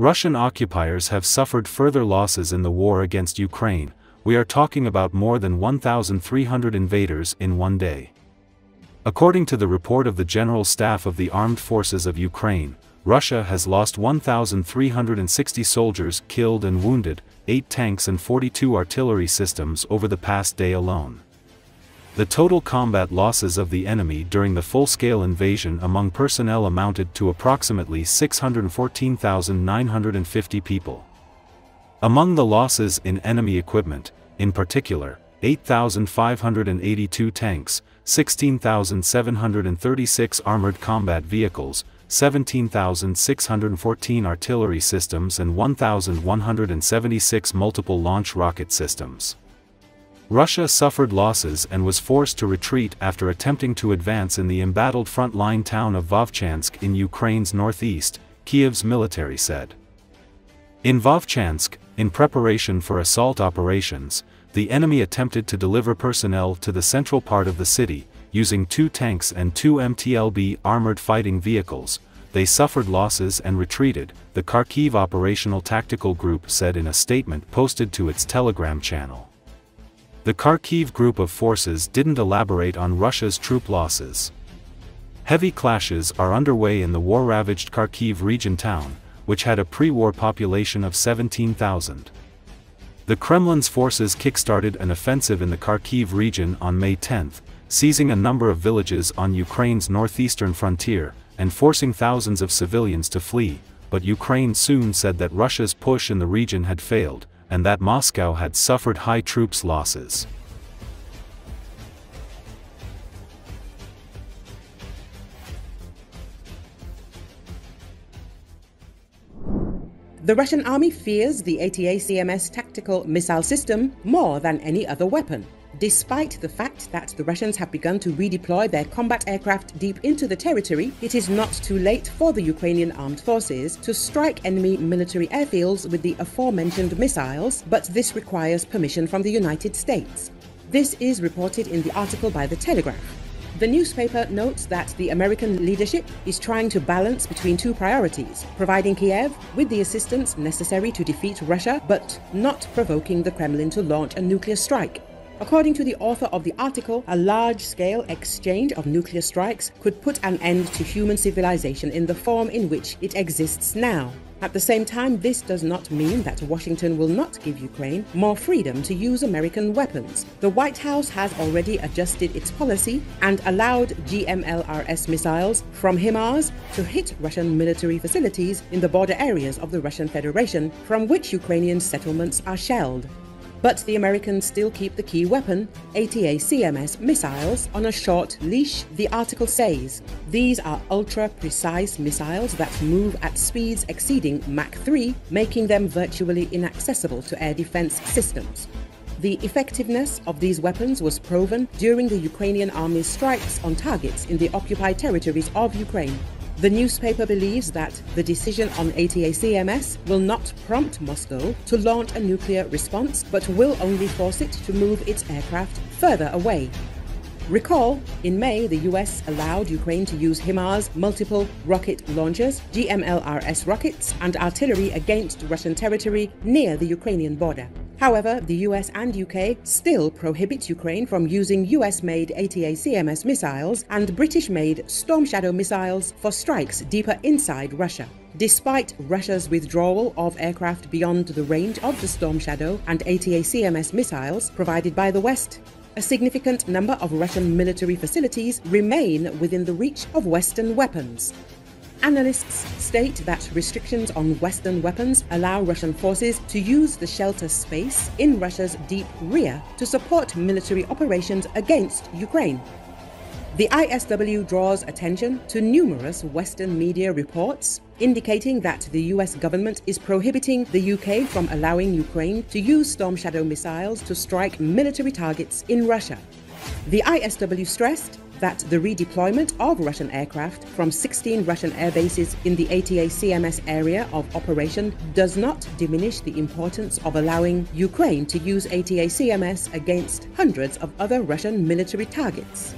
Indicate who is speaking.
Speaker 1: Russian occupiers have suffered further losses in the war against Ukraine, we are talking about more than 1,300 invaders in one day. According to the report of the General Staff of the Armed Forces of Ukraine, Russia has lost 1,360 soldiers killed and wounded, 8 tanks and 42 artillery systems over the past day alone. The total combat losses of the enemy during the full-scale invasion among personnel amounted to approximately 614,950 people. Among the losses in enemy equipment, in particular, 8,582 tanks, 16,736 armored combat vehicles, 17,614 artillery systems and 1,176 multiple launch rocket systems. Russia suffered losses and was forced to retreat after attempting to advance in the embattled front-line town of Vovchansk in Ukraine's northeast, Kiev's military said. In Vovchansk, in preparation for assault operations, the enemy attempted to deliver personnel to the central part of the city, using two tanks and two MTLB armored fighting vehicles, they suffered losses and retreated, the Kharkiv Operational Tactical Group said in a statement posted to its Telegram channel. The Kharkiv group of forces didn't elaborate on Russia's troop losses. Heavy clashes are underway in the war-ravaged Kharkiv region town, which had a pre-war population of 17,000. The Kremlin's forces kickstarted an offensive in the Kharkiv region on May 10, seizing a number of villages on Ukraine's northeastern frontier, and forcing thousands of civilians to flee, but Ukraine soon said that Russia's push in the region had failed, and that Moscow had suffered high troops losses.
Speaker 2: The Russian army fears the ATACMS tactical missile system more than any other weapon Despite the fact that the Russians have begun to redeploy their combat aircraft deep into the territory, it is not too late for the Ukrainian armed forces to strike enemy military airfields with the aforementioned missiles, but this requires permission from the United States. This is reported in the article by The Telegraph. The newspaper notes that the American leadership is trying to balance between two priorities providing Kiev with the assistance necessary to defeat Russia, but not provoking the Kremlin to launch a nuclear strike. According to the author of the article, a large scale exchange of nuclear strikes could put an end to human civilization in the form in which it exists now. At the same time, this does not mean that Washington will not give Ukraine more freedom to use American weapons. The White House has already adjusted its policy and allowed GMLRS missiles from HIMARS to hit Russian military facilities in the border areas of the Russian Federation from which Ukrainian settlements are shelled. But the Americans still keep the key weapon, ATACMS missiles, on a short leash, the article says. These are ultra precise missiles that move at speeds exceeding Mach 3, making them virtually inaccessible to air defense systems. The effectiveness of these weapons was proven during the Ukrainian army's strikes on targets in the occupied territories of Ukraine. The newspaper believes that the decision on ATACMS will not prompt Moscow to launch a nuclear response, but will only force it to move its aircraft further away. Recall, in May, the US allowed Ukraine to use HIMARS multiple rocket launchers, GMLRS rockets, and artillery against Russian territory near the Ukrainian border. However, the US and UK still prohibit Ukraine from using US made ATACMS missiles and British made Storm Shadow missiles for strikes deeper inside Russia. Despite Russia's withdrawal of aircraft beyond the range of the Storm Shadow and ATACMS missiles provided by the West, a significant number of Russian military facilities remain within the reach of Western weapons. Analysts state that restrictions on Western weapons allow Russian forces to use the shelter space in Russia's deep rear to support military operations against Ukraine. The ISW draws attention to numerous Western media reports indicating that the US government is prohibiting the UK from allowing Ukraine to use Storm Shadow missiles to strike military targets in Russia. The ISW stressed that the redeployment of Russian aircraft from 16 Russian air bases in the ATACMS area of operation does not diminish the importance of allowing Ukraine to use ATACMS against hundreds of other Russian military targets.